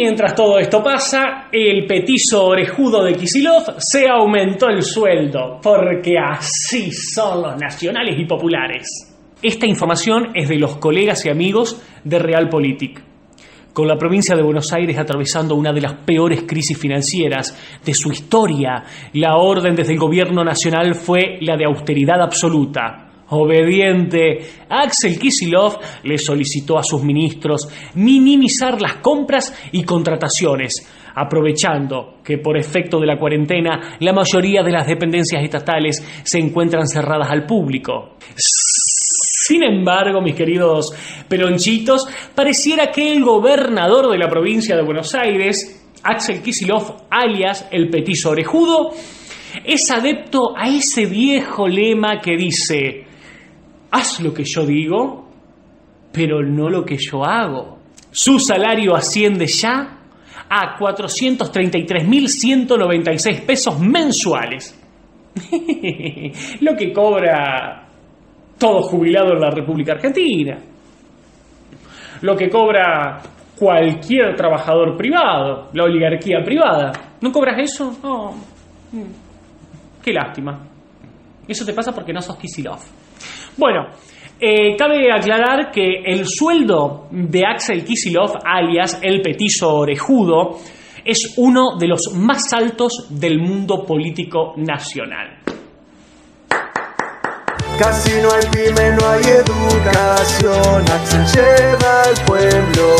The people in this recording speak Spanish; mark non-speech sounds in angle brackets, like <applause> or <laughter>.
mientras todo esto pasa, el petizo orejudo de Kisilov se aumentó el sueldo, porque así son los nacionales y populares. Esta información es de los colegas y amigos de Realpolitik. Con la provincia de Buenos Aires atravesando una de las peores crisis financieras de su historia, la orden desde el gobierno nacional fue la de austeridad absoluta. Obediente, Axel Kisilov le solicitó a sus ministros minimizar las compras y contrataciones, aprovechando que por efecto de la cuarentena la mayoría de las dependencias estatales se encuentran cerradas al público. Sin embargo, mis queridos pelonchitos, pareciera que el gobernador de la provincia de Buenos Aires, Axel Kisilov, alias el petiso orejudo, es adepto a ese viejo lema que dice, haz lo que yo digo, pero no lo que yo hago. Su salario asciende ya a 433.196 pesos mensuales. <laughs> lo que cobra todo jubilado en la República Argentina. Lo que cobra cualquier trabajador privado, la oligarquía privada. ¿No cobras eso? No. Mm. Qué lástima. Eso te pasa porque no sos Kisilov. Bueno, eh, cabe aclarar que el sueldo de Axel Kisilov, alias el petiso orejudo, es uno de los más altos del mundo político nacional. Casi no hay pyme, no hay educación. Axel lleva al pueblo.